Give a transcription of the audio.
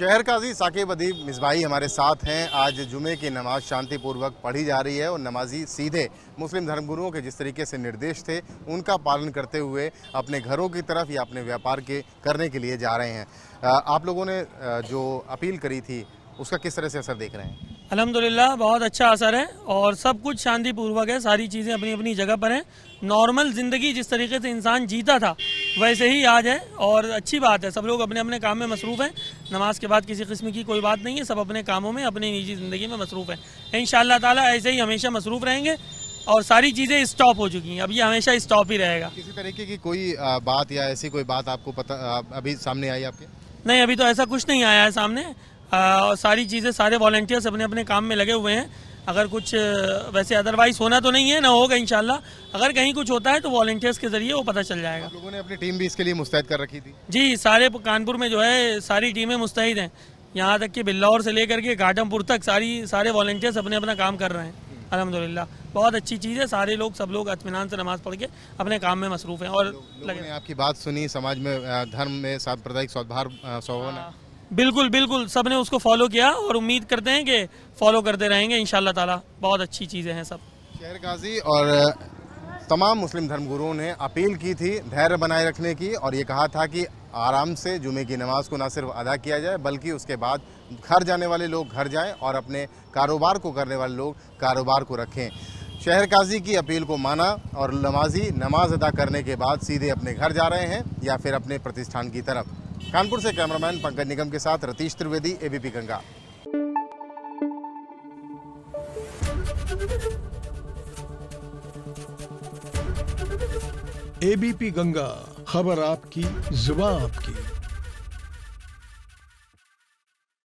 शहर काजी साकिब अदीब मिसबाई हमारे साथ हैं। आज जुमे की नमाज़ शांतिपूर्वक पढ़ी जा रही है और नमाजी सीधे मुस्लिम धर्मगुरुओं के जिस तरीके से निर्देश थे, उनका पालन करते हुए अपने घरों की तरफ़ या अपने व्यापार के करने के लिए जा रहे हैं। आप लोगों ने जो अपील करी थी, उसका किस तरह से असर देख रहे हैं? अल्हम्दुलिल्लाह, बहुत अच्छा असर है और सब कुछ शांतिपूर्वक है, सारी चीज़ें अपनी अपनी जगह पर हैं। नॉर्मल ज़िंदगी जिस तरीके से इंसान जीता था, वैसे ही आज है और अच्छी बात है, सब लोग अपने अपने काम में मसरूफ़ हैं। नमाज़ के बाद किसी किस्म की कोई बात नहीं है सब अपने कामों में अपनी निजी ज़िंदगी में मसरूफ़ हैं। इन ताला ऐसे ही हमेशा मसरूफ़ रहेंगे और सारी चीज़ें स्टॉप हो चुकी हैं। अब ये हमेशा स्टॉप ही रहेगा। किसी तरीके की कोई बात या ऐसी कोई बात आपको पता अभी सामने आई आपके? नहीं अभी तो ऐसा कुछ नहीं आया है सामने। और सारी चीज़ें सारे वॉल्टियर्स अपने अपने काम में लगे हुए हैं। अगर कुछ वैसे अदरवाइज़ होना तो नहीं है ना होगा इनशाला अगर कहीं कुछ होता है तो वॉल्टियर्स के ज़रिए वो पता चल जाएगा। लोगों ने अपनी टीम भी इसके लिए मुस्तैद कर रखी थी। जी सारे कानपुर में जो है सारी टीमें मुस्तैद हैं। यहाँ तक कि बिल्लौर से लेकर के घाटमपुर तक सारी सारे वॉल्टियर्स अपने अपना काम कर रहे हैं। अलहमदिल्ला बहुत अच्छी चीज़ है सारे लोग सब लोग अतमान से नमाज़ पढ़ के अपने काम में मसरूफ़ हैं और लगे आपकी बात सुनी समाज में धर्म में सांप्रदायिक सौभार सौभाव हाँ, बिल्कुल बिल्कुल सबने उसको फॉलो किया और उम्मीद करते हैं कि फॉलो करते रहेंगे इन ताला। बहुत अच्छी चीज़ें हैं सब। शहर गाजी और तमाम मुस्लिम धर्मगुरुओं ने अपील की थी धैर्य बनाए रखने की और ये कहा था कि आराम से जुमे की नमाज़ को ना सिर्फ़ अदा किया जाए, बल्कि उसके बाद घर जाने वाले लोग घर जाएँ और अपने कारोबार को करने वाले लोग कारोबार को रखें। शहर काजी की अपील को माना और नमाजी, नमाज़ अदा करने के बाद सीधे अपने घर जा रहे हैं या फिर अपने प्रतिष्ठान की तरफ़। कानपुर से कैमरामैन पंकज निगम के साथ रतीश त्रिवेदी एबीपी गंगा। एबीपी गंगा, खबर आपकी जुबा आपकी।